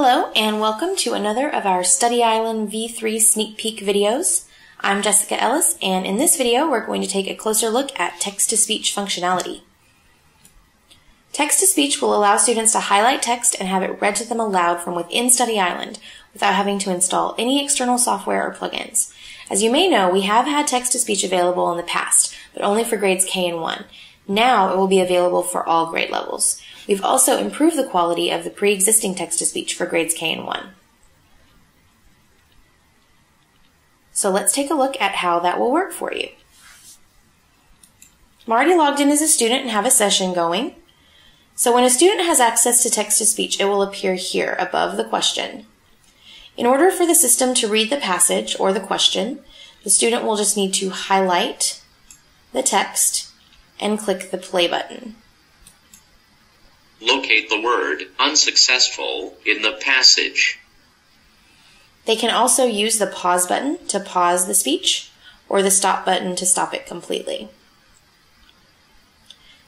Hello and welcome to another of our Study Island V3 sneak peek videos. I'm Jessica Ellis and in this video we're going to take a closer look at text-to-speech functionality. Text-to-speech will allow students to highlight text and have it read to them aloud from within Study Island without having to install any external software or plugins. As you may know, we have had text-to-speech available in the past, but only for grades K and 1. Now it will be available for all grade levels. We've also improved the quality of the pre-existing text-to-speech for grades K and 1. So let's take a look at how that will work for you. I'm already logged in as a student and have a session going. So when a student has access to text-to-speech, it will appear here above the question. In order for the system to read the passage or the question, the student will just need to highlight the text and click the play button. Locate the word unsuccessful in the passage. They can also use the pause button to pause the speech or the stop button to stop it completely.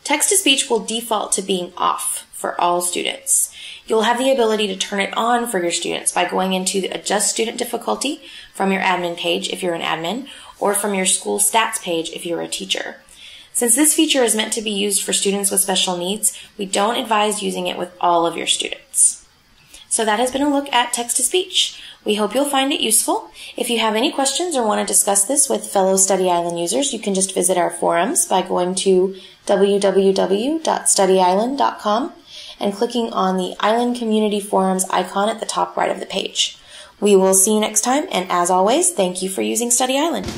Text to speech will default to being off for all students. You'll have the ability to turn it on for your students by going into adjust student difficulty from your admin page if you're an admin or from your school stats page if you're a teacher. Since this feature is meant to be used for students with special needs, we don't advise using it with all of your students. So that has been a look at text to speech. We hope you'll find it useful. If you have any questions or want to discuss this with fellow Study Island users, you can just visit our forums by going to www.studyisland.com and clicking on the Island Community Forums icon at the top right of the page. We will see you next time, and as always, thank you for using Study Island.